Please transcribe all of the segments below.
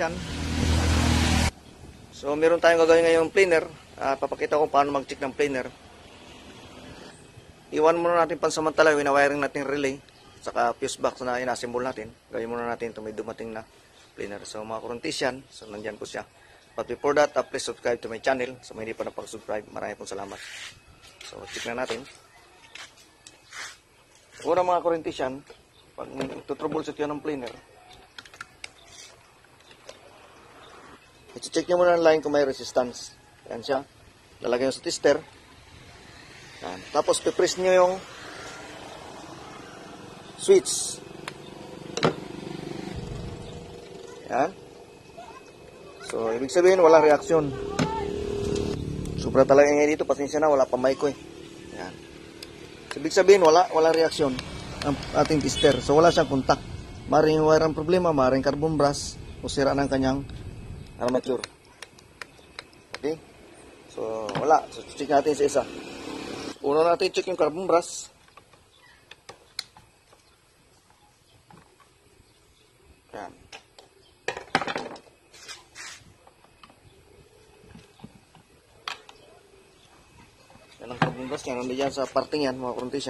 kurintisyan. So, meron tayong gagawin ngayong planer. Ah, papakita ko paano mag-check ng planer. Iwan muna natin pansamantala yung wiring natin relay saka fuse box na inassemble natin. Gawin muna natin ito may dumating na planer. So, mga kurintisyan, so nandyan po siya. But before that, uh, please subscribe to my channel. So, may hindi pa napag-subscribe, maraming pong salamat. So, check na natin. Una mga kurintisyan, pag tutroubleshoot yan ng planer, i-check nyo muna ang line kung may resistance. Yan siya. Lalagay nyo sa tester. Yan. Tapos, pipress nyo yung switch. Yan. So, ibig sabihin, walang reaksyon. Sobra talaga ngayon dito. Pasensya na, wala pa mic ko eh. Yan. So, ibig sabihin, wala, walang reaksyon ang ating tester. So, wala siyang contact. Maring wire ang problema, maring carbon brush, o sira ng kanyang armature. Okay? So, wala. So, check natin sa isa. Una natin check yung carbon brush. Yan. Yan ang carbon. Nandun yan sa parting yan, mga kuruntis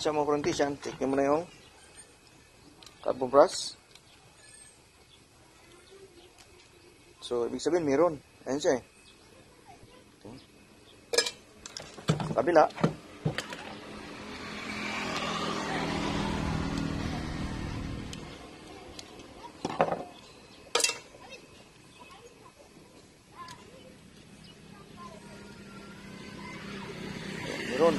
siya mga kuruntis yan. Nyo muna yung carbon brush. So, ibig sabihin, meron. Ayan siya eh. Sa kabila. Meron.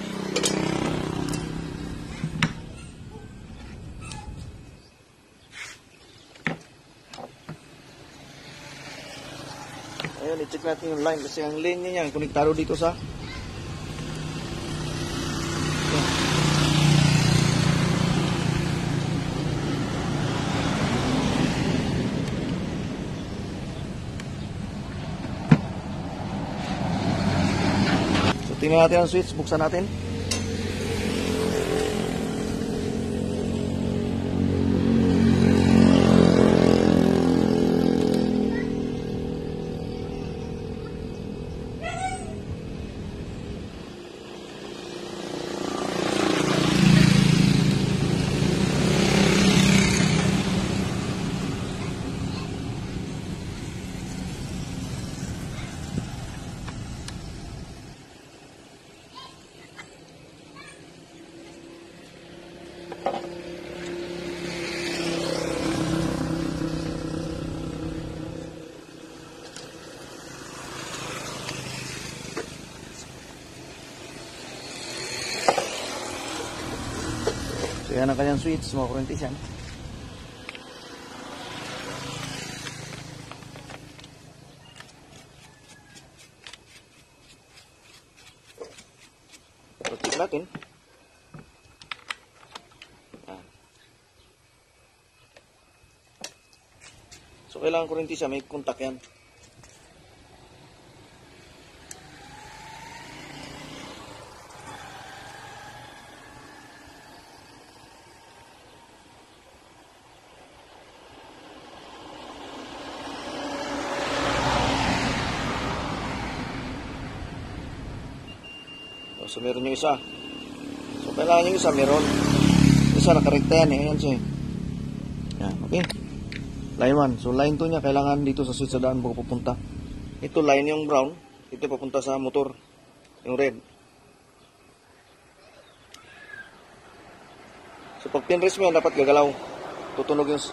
Ayun, i-check natin yung line kasi ang line niya yan, konektado dito sa So, tingnan natin ang switch, buksan natin. So, yan ang kanyang switch, mga kurentis yan. Check natin. Yan. So, kailangan kurentis siya, may contact yan. So, meron yung isa. So, kailangan yung isa, meron. Isa, nakarekta yan eh. Ayan siya eh. Yan, okay. Line 1. So, line 2 niya, kailangan dito sa switch sa daan bago pupunta. Ito, line yung brown. Ito, papunta sa motor. Yung red. So, pag pinrest mo yan, dapat gagalaw. Tutunog yung...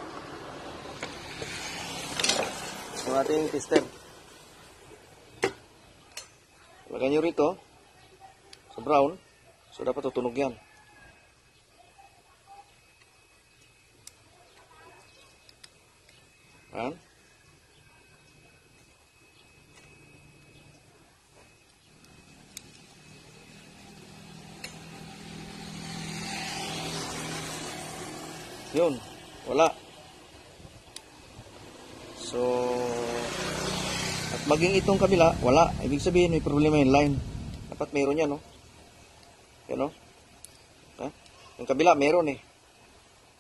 Yung ating tester. Lagyan nyo rito brown. So, dapat tutunog yan. Yan. Yun. Wala. So, at maging itong kabila, wala. Ibig sabihin, may problema yung line. Dapat meron yan, no? Yan, no? Ha? Yung kabila, meron eh.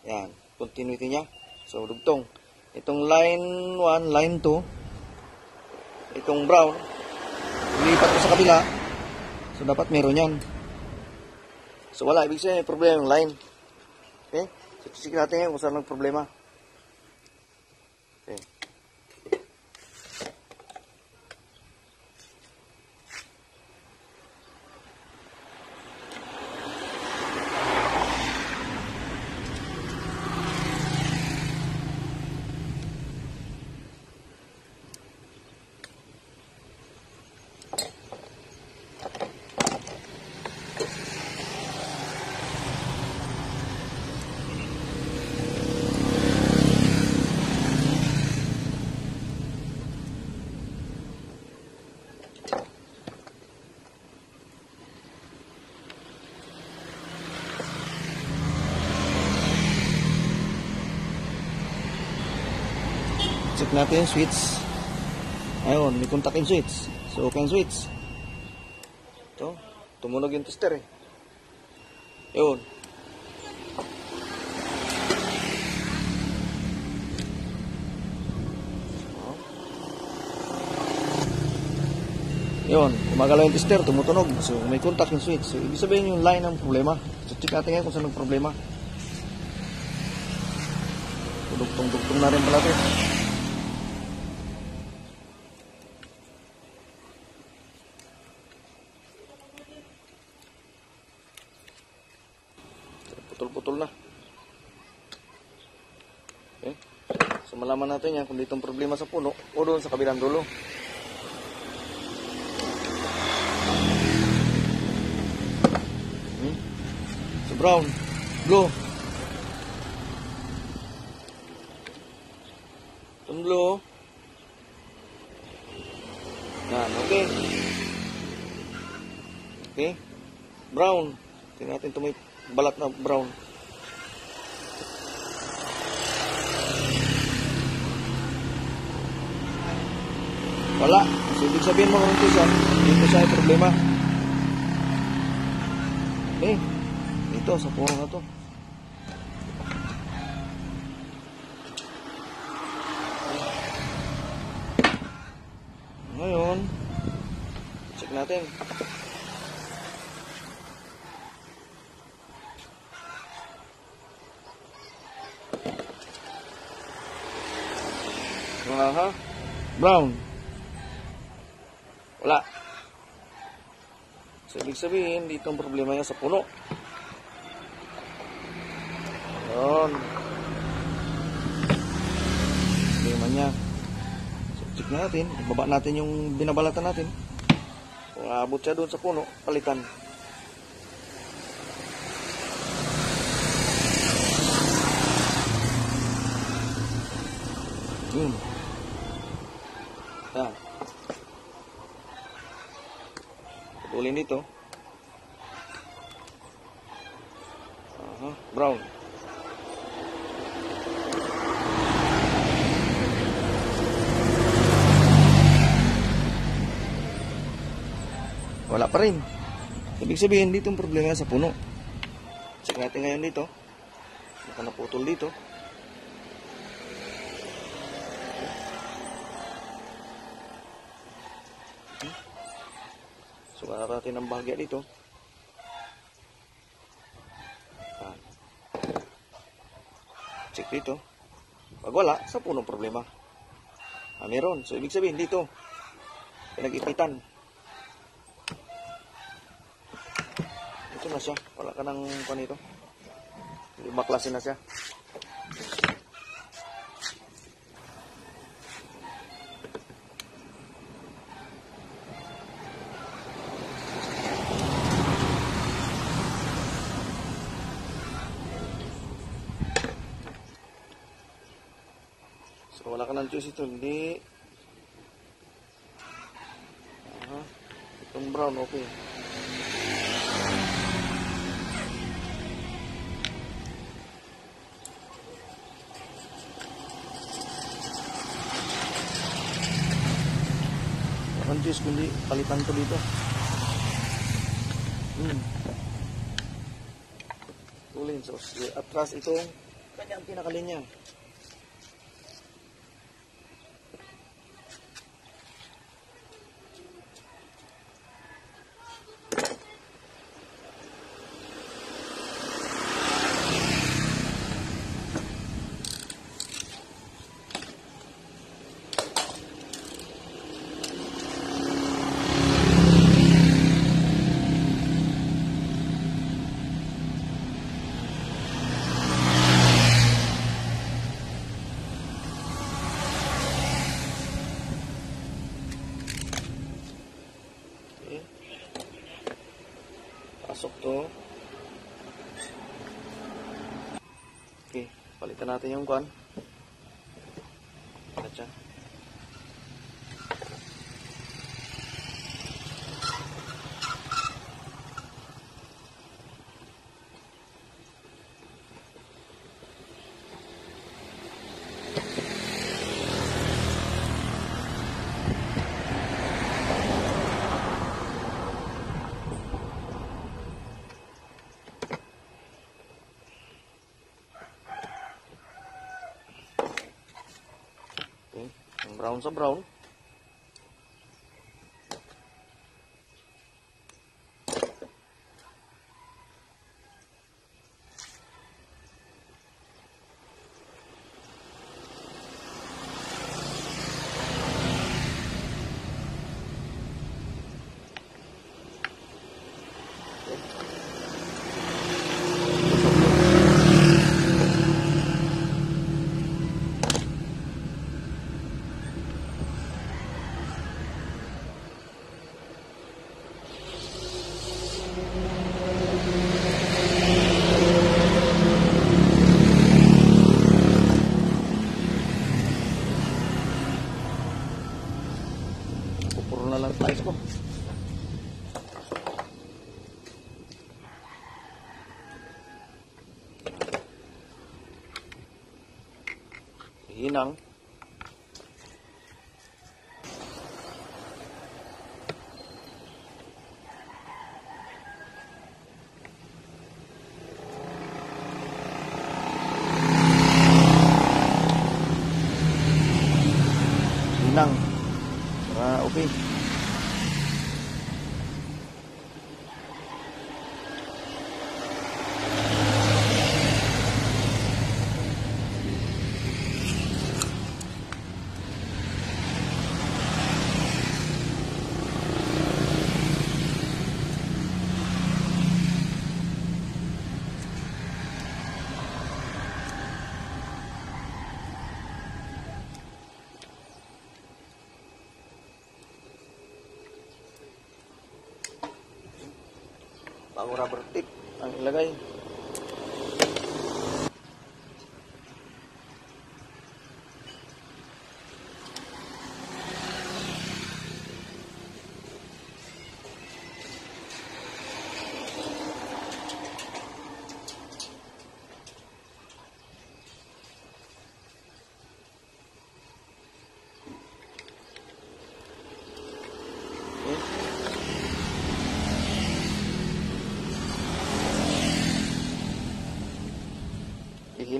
Yan. Continuity niya. So, dugtong. Itong line 1, line 2, itong brown, lipat ko sa kabila. So, dapat meron yan. So, wala. Ibig sabihin, may problema yung line. Okay? So, check natin ngayon kung saan problema. Okay. Check natin switch. Ayun, may contact yung switch. So, okay switch. Ito, tumunog yung tester eh. Yun. Yun, gumagalaw yung tester, tumutunog. So, may contact yung switch. So, ibig sabihin yung line ang problema. So, check natin ngayon kung saan ang problema. Dugtong-dugtong na rin pala ito. Putol-putol na. Okay. So malaman natin yan kung ditong problema sa puno o doon sa kabilang dulo. Hmm? So brown, blue. Itong blue. Yan, okay. Okay. Brown. Tingnan natin ito may balat na brown. Wala. So, ibig sabihin mo kung siya, dito yung problema. Okay. Dito, sa puro na to. Ngayon, check natin. Aha. Brown. Wala. So, ibig sabihin, dito ang problema niya sa puno. Ayun. Problema niya. So, check natin. Ibaba natin yung binabalatan natin. Kung aabot siya doon sa puno, palitan. Yun. Yan. Putulin dito. Aha, brown. Wala pa rin. Ibig sabihin, dito ang problema sa puno. Check natin ngayon dito. Baka naputol dito. So, natin ang bahagya dito. Ah. Check dito. Pag wala, sa punong problema. Ah, meron. So, ibig sabihin dito, pinag-ipitan. Ito na siya. Wala ka ng panito. Lima klase na siya. So, wala ka ng choice ito. Hindi. Aha. Itong brown, okay. flanges kundi palitan to dito. Hmm. Tulin. So, si- atras itong kanyang pinakalinya. Okay. Pasok to. Okay, palitan natin yung kwan. Brown sa brown. Bago rubber tip ang ilagay.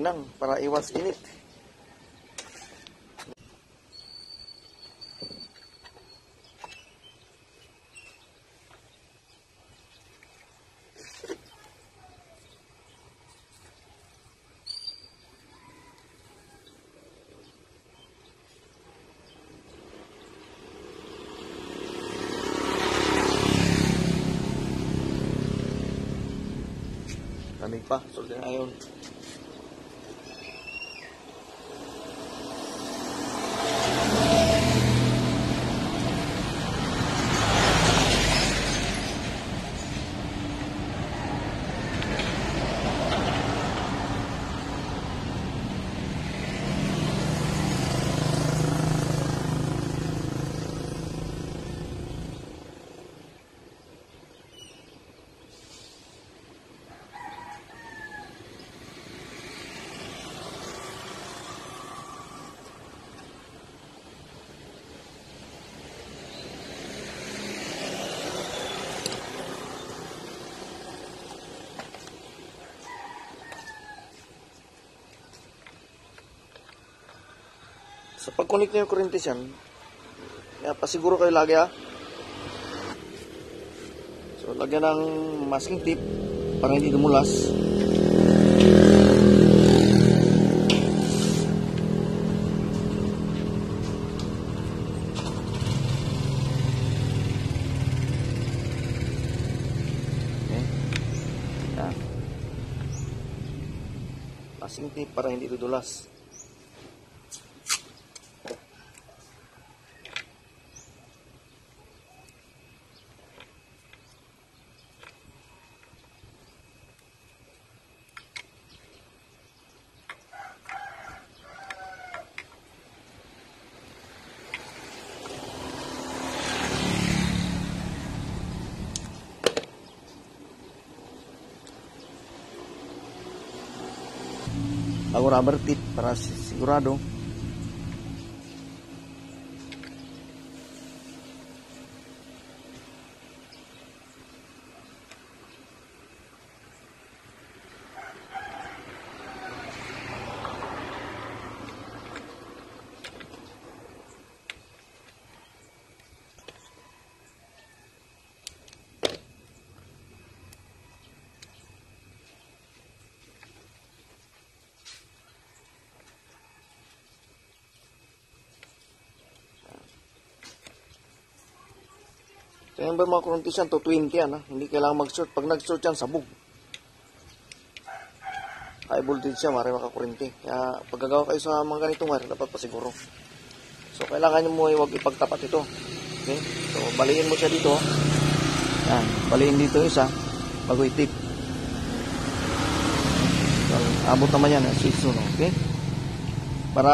makanan para iwas ini. Lamig pa, sorting ayon. Ayon. Sa pag-connect nyo yung kurente yan, kaya pasiguro kayo lagi ha. So, lagyan ng masking tape para hindi dumulas. Okay. Masking tape para hindi dudulas. Ako rubber tip para si- sigurado. Kaya ba mga kuruntis yan, to 20 yan ha. Hindi kailangan mag-short. Pag nag-short yan, sabog. High voltage siya, mara makakurente. Kaya pag gagawa kayo sa mga ganitong wire, dapat pasiguro. So, kailangan nyo mo huwag ipagtapat ito. Okay? So, baliin mo siya dito. Yan, baliin dito isa. Bago itip. So, abot naman yan, 6 no? Okay? Para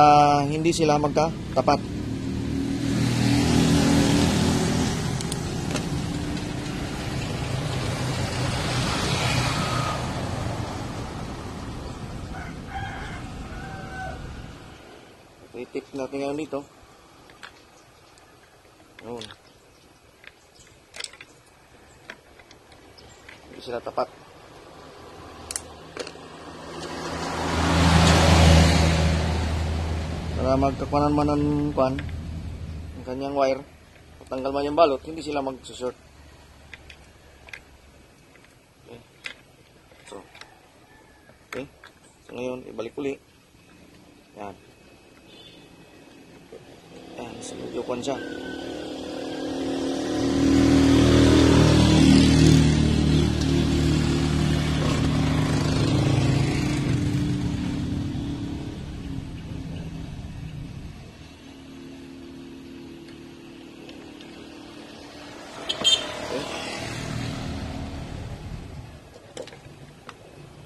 hindi sila magkatapat. So, itip natin ngayon dito. Yun. Hindi sila tapat. Para magkakuanan man ng kwan, ang kanyang wire, matanggal man yung balot, hindi sila magsusort. Okay. So, okay. So, ngayon, ibalik uli. Yan. Sa medyo kwan siya.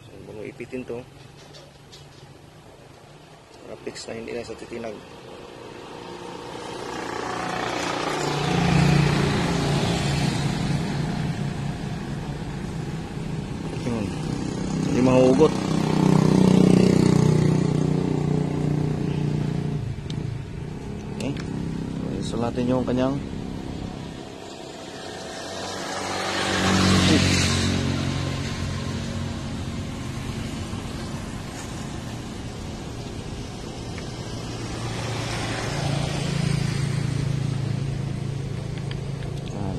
So, ipitin to. Para na hindi na sa titinag. Yun. Hindi mahugot. Okay. So, natin yung kanyang Yan.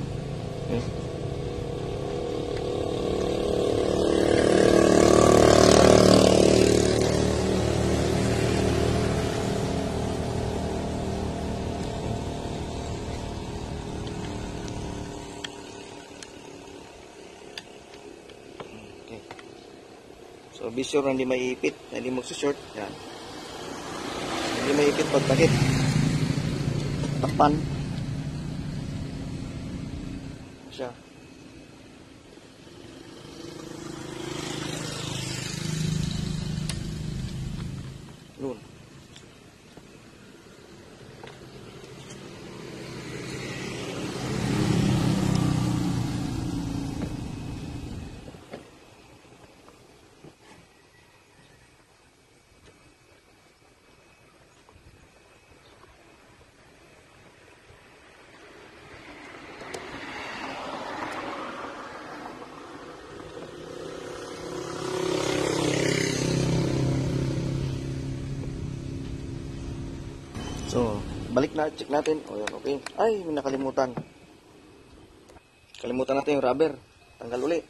Okay. Okay. So, be sure na hindi maiipit, na hindi magsushort. Yan. Hindi maiipit pag takip. Takpan. Balik na, check natin. O okay. Ay, may nakalimutan. Kalimutan natin yung rubber. Tanggal uli.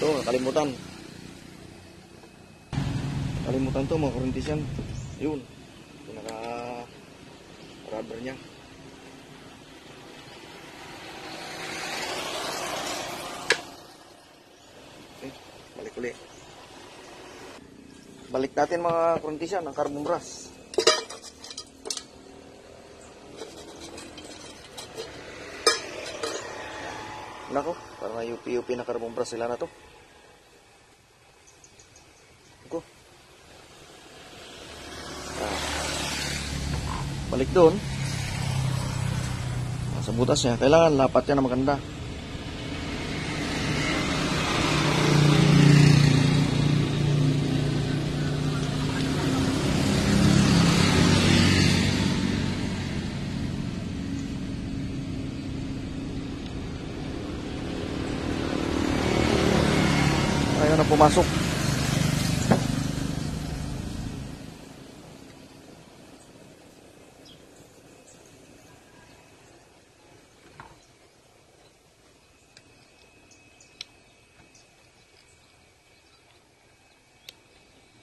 So, nakalimutan. Kalimutan to, mga kurintis yan. Yun. Pinaka rubber niya. Okay, balik uli. Balik natin mga kurintis yan, ang carbon brush. Nako, parang UP-UP na carbon brush sila na to. Nako. Ah. Balik doon. Sa butas niya, kailangan lapat yan na maganda. Na pumasok.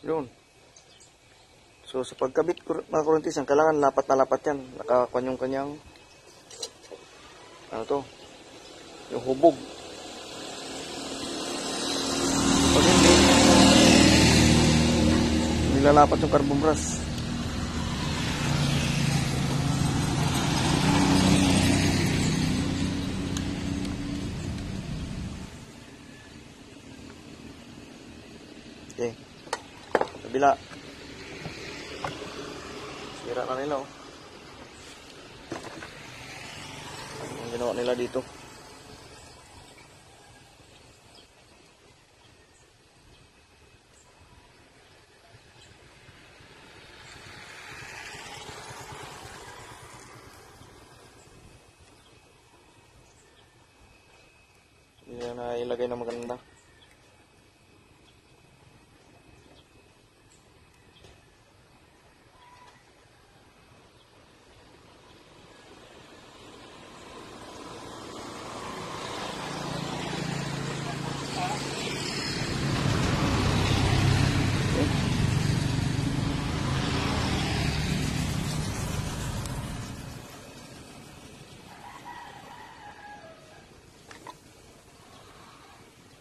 Yun. So, sa pagkabit mga kuruntis, ang kailangan lapat na lapat yan. Nakakuan yung kanyang ano to, yung hubog. Pag hindi, nilalapat yung carbon brush. Okay. Kabila. Sira na nila, oh. Ang ginawa nila dito. Hindi na ilagay na maganda.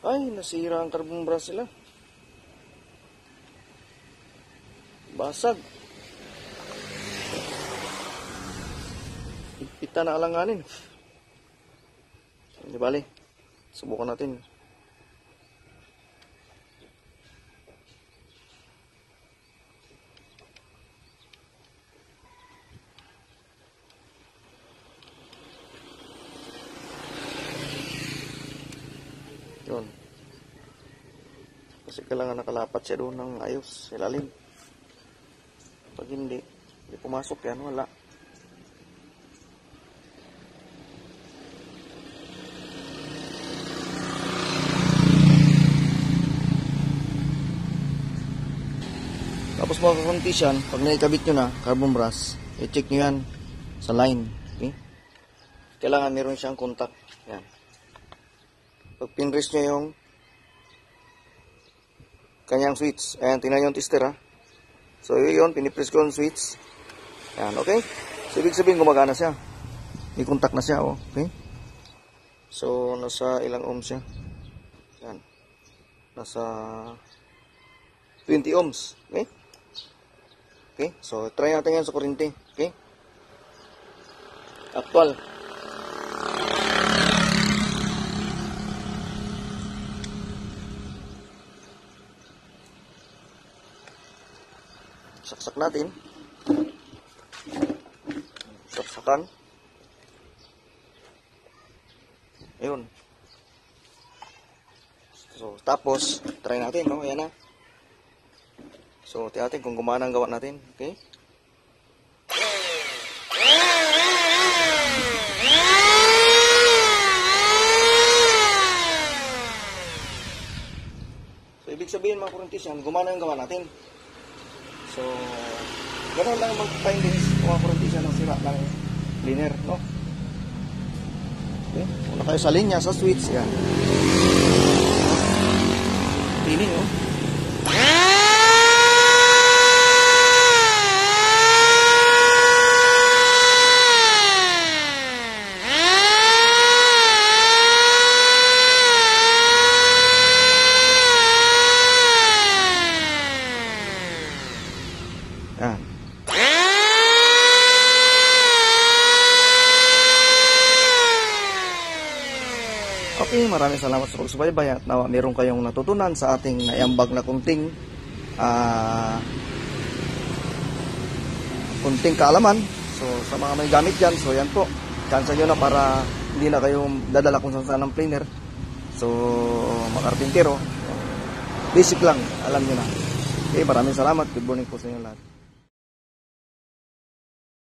Ay, nasira ang carbon brush nila. Basag. Higpitan na alanganin. Hindi bali. Subukan natin. Yun. Kasi kailangan nakalapat siya doon ng ayos, ilalim. Pag hindi, hindi pumasok yan, wala. Tapos mga kakuntis yan, pag naikabit nyo na, carbon brush, i-check nyo yan sa line. Okay? Kailangan meron siyang contact. Yan. Pag pinrest nyo yung kanyang switch. Ayan, tingnan nyo yung tester ha. So, yun, pinipress ko yung switch. Ayan, okay? So, ibig sabihin gumagana siya. May contact na siya, oh. Okay? So, nasa ilang ohms siya? Ayan. Nasa 20 ohms. Okay? Okay? So, try natin yan sa kurente. Okay? Actual. Saksak natin. Saksakan. Ayun. So tapos try natin no? Ayan na. So natin kung gumana ang gawa natin. Okay? So ibig sabihin mga kuruntis yan gumana ang gawa natin So, ganoon lang mag-findings kung rin siya ng sira ng cleaner, no? Okay, una kayo sa linya, sa switch, yan. Tining, oh. Yan. Okay, maraming salamat sa pagsubaybay at nawa meron kayong natutunan sa ating naiambag na kunting ah kunting kaalaman. So, sa mga may gamit dyan, so yan po. Chance nyo na para hindi na kayo dadala kung saan saan ng planer. So, makarpintero. Basic lang, alam nyo na. Okay, maraming salamat. Good morning po sa inyo lahat.